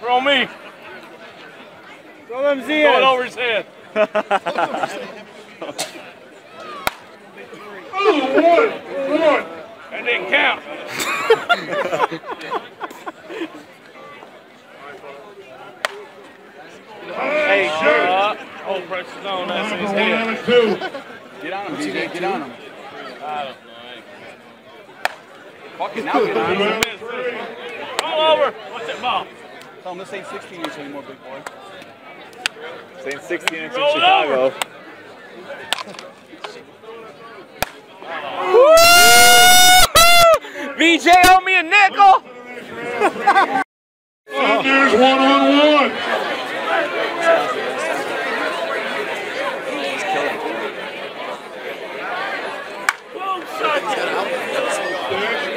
Throw me. Throw them Throw it over his head. Oh, one, one. That didn't count. Hey, sure. Uh, oh, pressure's on. That's his One head. two. Get on him, DJ. Get on him. I don't know. Fucking now get on him. out of three. Roll over. What's that ball? Tell him this ain't 16 inch anymore, big boy. Saying 16 inch in Chicago. VJ owe me a nickel. There's one on one.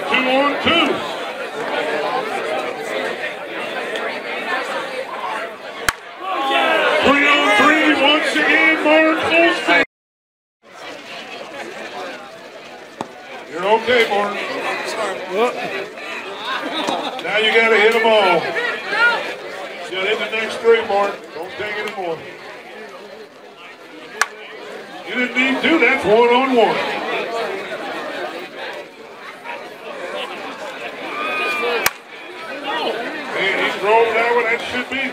Two on two. Three on three once again, Mark Holstein. You're okay, Mark. Now you gotta hit them all. You hit the next three, Mark. Don't take any more. You didn't need to, that's one on one. And he drove that one, that should be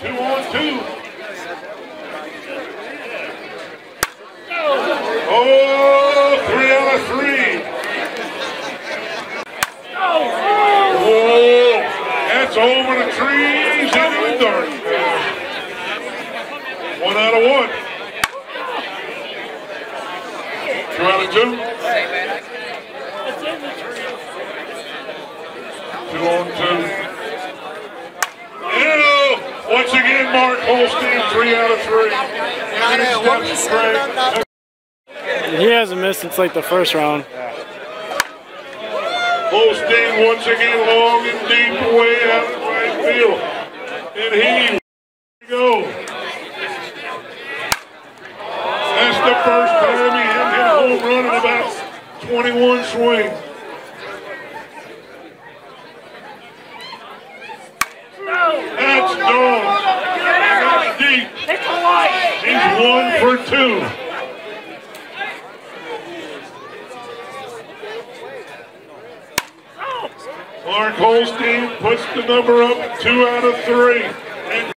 two on two. Oh, three out of three. Oh, that's over the trees into the dark. One out of one. Two out of two. Two on two. Ew. Once again, Mark Holstein, three out of three. And then steps He hasn't missed since like the first round. Holstein once again long and deep away out of right field. And he go. That's the first time he had a home run in about 21 swings. That's dog. That's deep. He's one for two. Mark Holstein puts the number up two out of three.